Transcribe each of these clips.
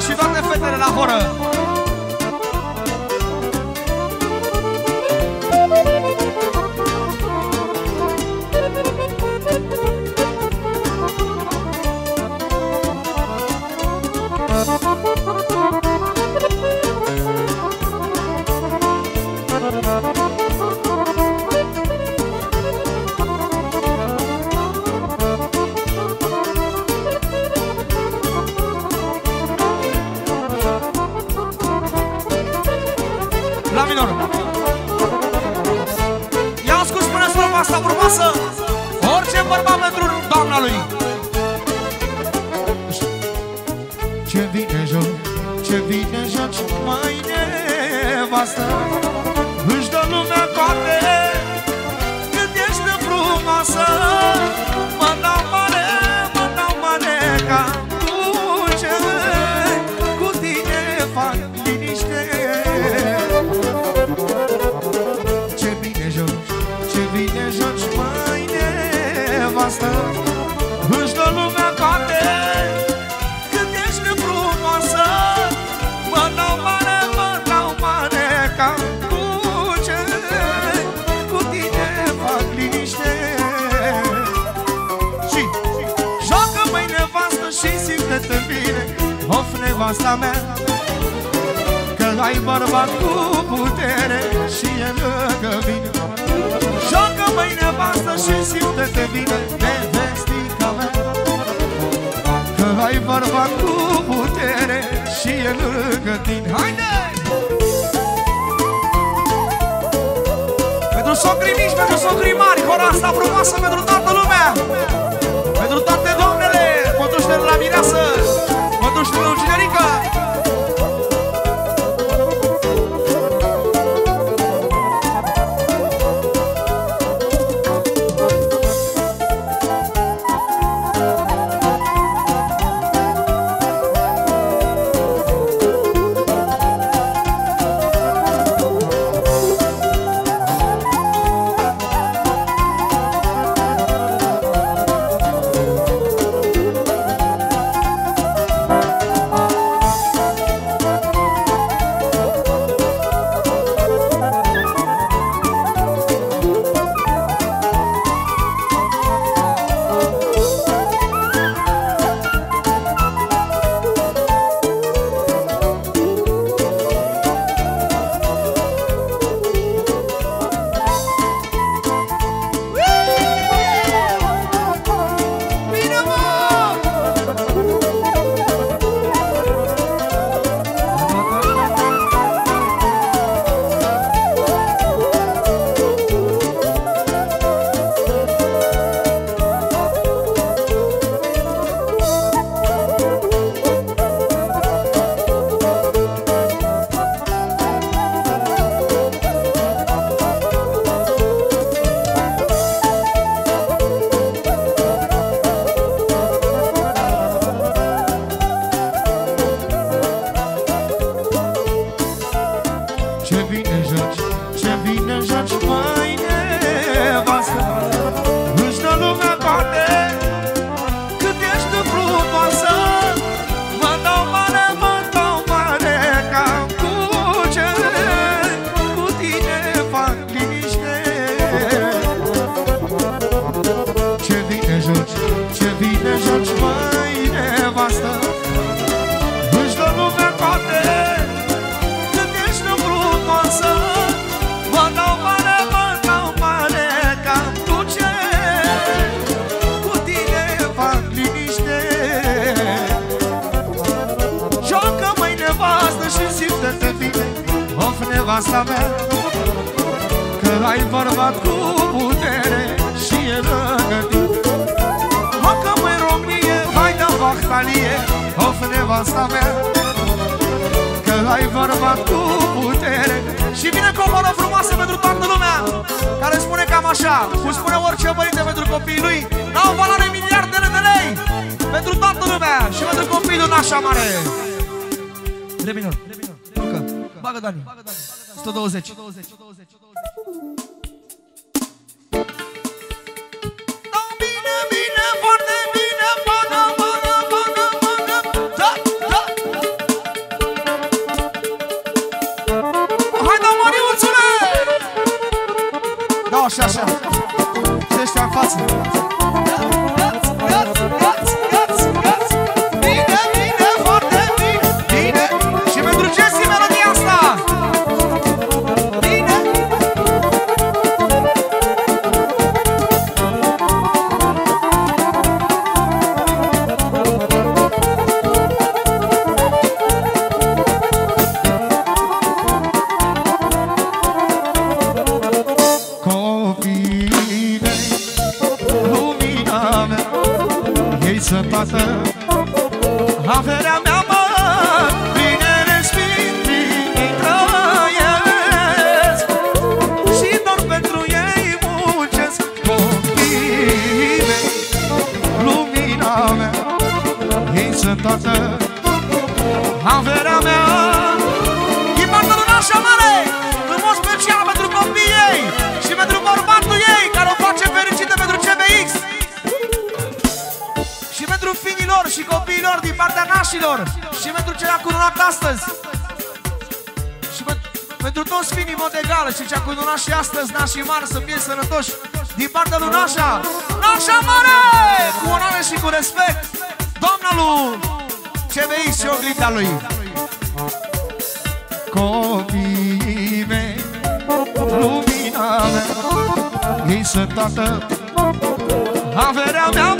și toate fetele la horă! Nevastă nevasta mea Că ai bărbat cu putere și e lângă mine. Joacă măi nevastă și simte-te bine Nevestica mea. Că ai bărbat cu putere și e lângă tine Haide! Pentru socrii mici, pentru socrii mari Hora asta frumoasă pentru toată lumea. Pentru toate doamnele Mătuștele la mireasă Mătuștele lui Cinerică Ce bine joci, ce bine joci mai nevastă. Își dă lumea toate cât ești de frumoasă. Mă dau mare, mă dau mare ca cu ce? Cu tine fac liniște. Ce bine joci, ce bine nevasta mea Că ai bărbat cu putere și e răgătit. Mă că mă rog mie, hai da bahtalie, of nevasta mea Că ai bărbat cu putere. Și vine cu o mână frumoasă pentru toată lumea Care spune cam așa, cum spune orice părinte pentru copiii lui N-au valoare miliardele de lei Pentru toată lumea și pentru copiii lui nașa mare. Reminor, Luca, bagă Dani, bagă Dani. 120. 120. 120. Așa, așa. Și ăștia în față. Averea mea partea nașilor Și pentru ce a cununat astăzi. Și pe- pentru toți finii în mod egal Și ce a cununat și astăzi Nașii mari să fie sănătoși Din partea lui Nașa. Nașa Mare! Cu onoare și cu respect Doamna lui CBX și oglinda lui. Copiii mei Lumina mea Ei sănătate Averea mea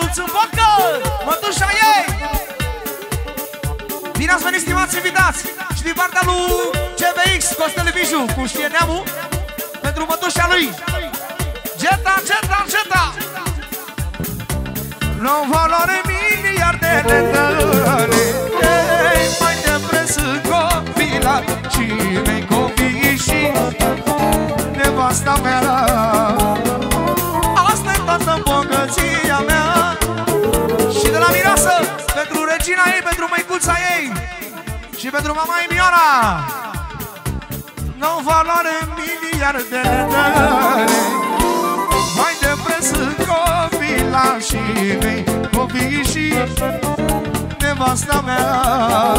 lui Țâmbocă Mătușa ei. Bine ați venit, stimați invitați. Și din partea lui CBX Costel Biju Cum știe neamul Pentru mătușa lui. Geta, Geta, Geta. Nu valoare miliardele tale Ei, mai de preț sunt copila Și mei copii și nevasta mea pentru măicuța ei. Și pentru mama ei Mioara. Nu valoare miliardele tale Mai de preț sunt copila și mei copii și nevasta mea Asta-i toată bogăția mea